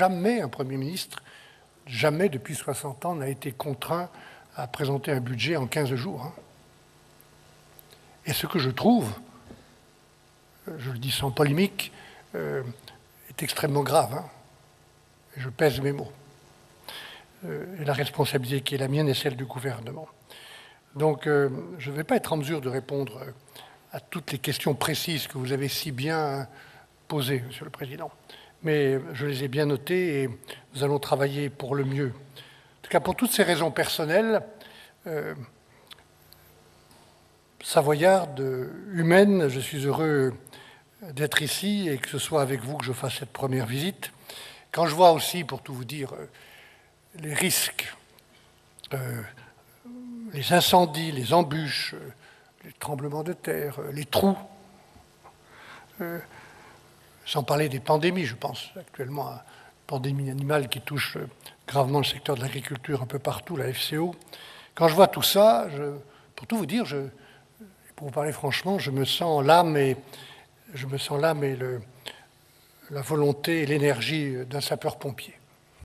jamais un Premier ministre, jamais depuis 60 ans, n'a été contraint à présenter un budget en 15 jours. Hein. Et ce que je trouve, je le dis sans polémique, euh, est extrêmement grave. Hein. je pèse mes mots. Euh, et la responsabilité qui est la mienne est celle du gouvernement. Donc, euh, je ne vais pas être en mesure de répondre à toutes les questions précises que vous avez si bien posées, Monsieur le Président. Mais je les ai bien notées et nous allons travailler pour le mieux. En tout cas, pour toutes ces raisons personnelles, euh, savoyarde, humaine, je suis heureux d'être ici et que ce soit avec vous que je fasse cette première visite. Quand je vois aussi, pour tout vous dire, euh, les risques, euh, les incendies, les embûches, euh, les tremblements de terre, les trous, sans parler des pandémies, je pense actuellement à la pandémie animale qui touche gravement le secteur de l'agriculture un peu partout, la FCO. Quand je vois tout ça, pour tout vous dire, pour vous parler franchement, je me sens l'âme et je me sens l'âme et la volonté et l'énergie d'un sapeur-pompier.